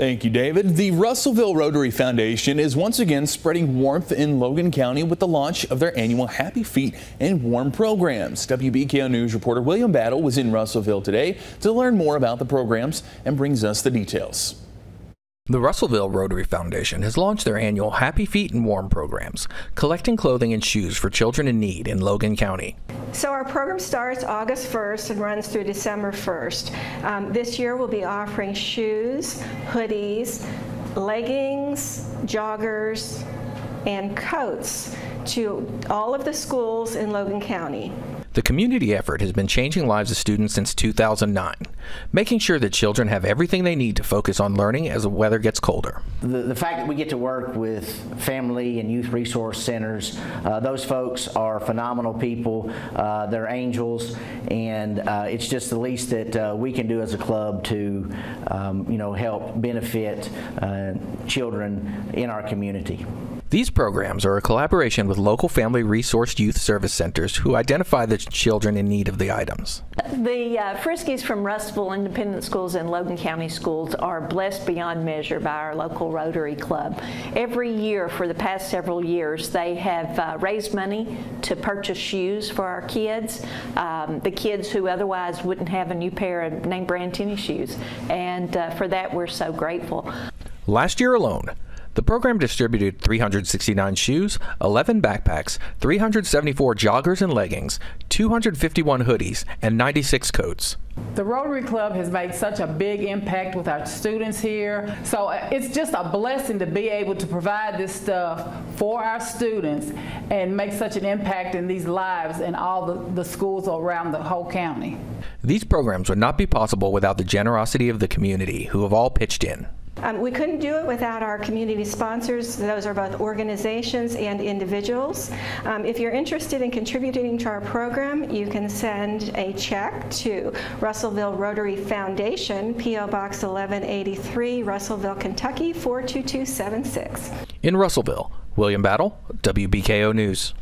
Thank you, David. The Russellville Rotary Foundation is once again spreading warmth in Logan County with the launch of their annual Happy Feet and Warm programs. WBKO News reporter William Battle was in Russellville today to learn more about the programs and brings us the details. The Russellville Rotary Foundation has launched their annual Happy Feet and Warm programs, collecting clothing and shoes for children in need in Logan County. So our program starts August 1st and runs through December 1st. Um, this year we'll be offering shoes, hoodies, leggings, joggers, and coats to all of the schools in Logan County. The community effort has been changing lives of students since 2009, making sure that children have everything they need to focus on learning as the weather gets colder. The, the fact that we get to work with family and youth resource centers, uh, those folks are phenomenal people. Uh, they're angels, and uh, it's just the least that uh, we can do as a club to, um, you know, help benefit uh, children in our community. These programs are a collaboration with local family resource youth service centers who identify the children in need of the items. The uh, Friskies from Russellville Independent Schools and Logan County Schools are blessed beyond measure by our local Rotary Club. Every year for the past several years, they have uh, raised money to purchase shoes for our kids, um, the kids who otherwise wouldn't have a new pair of name brand tennis shoes. And uh, for that, we're so grateful. Last year alone, the program distributed 369 shoes, 11 backpacks, 374 joggers and leggings, 251 hoodies, and 96 coats. The Rotary Club has made such a big impact with our students here. So uh, it's just a blessing to be able to provide this stuff for our students and make such an impact in these lives in all the, the schools around the whole county. These programs would not be possible without the generosity of the community who have all pitched in. Um, we couldn't do it without our community sponsors. Those are both organizations and individuals. Um, if you're interested in contributing to our program, you can send a check to Russellville Rotary Foundation, P.O. Box 1183, Russellville, Kentucky 42276. In Russellville, William Battle, WBKO News.